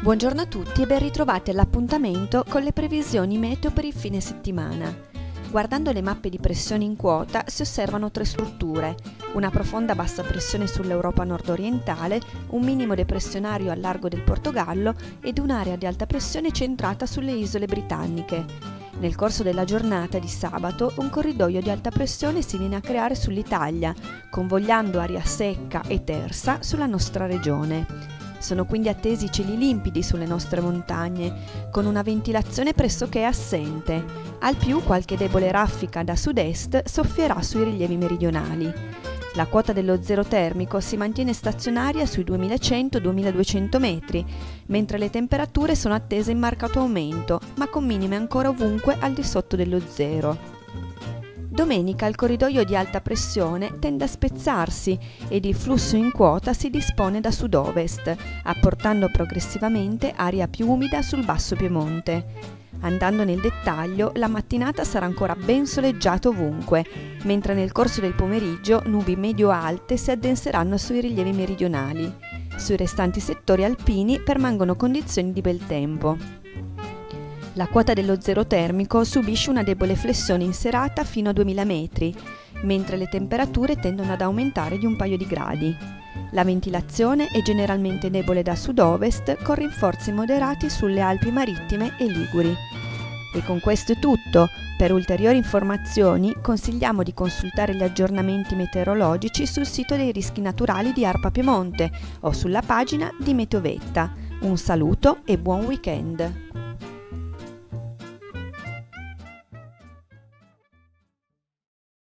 Buongiorno a tutti e ben ritrovati all'appuntamento con le previsioni meteo per il fine settimana. Guardando le mappe di pressione in quota si osservano tre strutture, una profonda bassa pressione sull'Europa nord-orientale, un minimo depressionario al largo del Portogallo ed un'area di alta pressione centrata sulle isole britanniche. Nel corso della giornata di sabato un corridoio di alta pressione si viene a creare sull'Italia, convogliando aria secca e tersa sulla nostra regione. Sono quindi attesi cieli limpidi sulle nostre montagne, con una ventilazione pressoché assente. Al più qualche debole raffica da sud-est soffierà sui rilievi meridionali. La quota dello zero termico si mantiene stazionaria sui 2100-2200 metri, mentre le temperature sono attese in marcato aumento, ma con minime ancora ovunque al di sotto dello zero. Domenica il corridoio di alta pressione tende a spezzarsi ed il flusso in quota si dispone da sud-ovest, apportando progressivamente aria più umida sul basso Piemonte. Andando nel dettaglio, la mattinata sarà ancora ben soleggiata ovunque, mentre nel corso del pomeriggio nubi medio-alte si addenseranno sui rilievi meridionali. Sui restanti settori alpini permangono condizioni di bel tempo. La quota dello zero termico subisce una debole flessione in serata fino a 2000 metri, mentre le temperature tendono ad aumentare di un paio di gradi. La ventilazione è generalmente debole da sud-ovest con rinforzi moderati sulle Alpi marittime e Liguri. E con questo è tutto. Per ulteriori informazioni consigliamo di consultare gli aggiornamenti meteorologici sul sito dei rischi naturali di Arpa Piemonte o sulla pagina di Meteovetta. Un saluto e buon weekend!